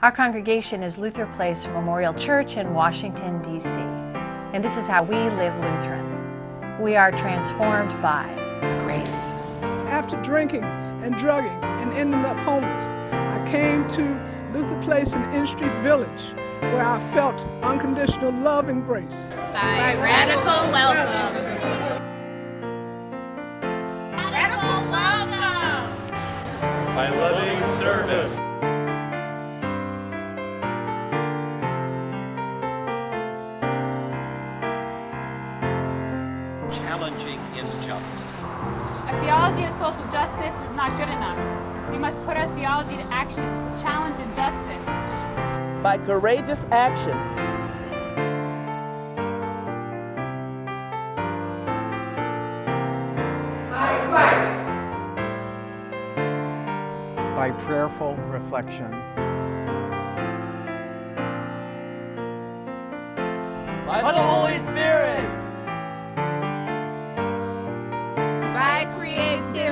Our congregation is Luther Place Memorial Church in Washington, D.C. And this is how we live Lutheran. We are transformed by grace. After drinking and drugging and ending up homeless, I came to Luther Place in N Street Village, where I felt unconditional love and grace. By radical welcome. Radical challenging injustice. A theology of social justice is not good enough. We must put our theology to action, challenge injustice. By courageous action, By Christ. By prayerful reflection. By the Holy Spirit. I.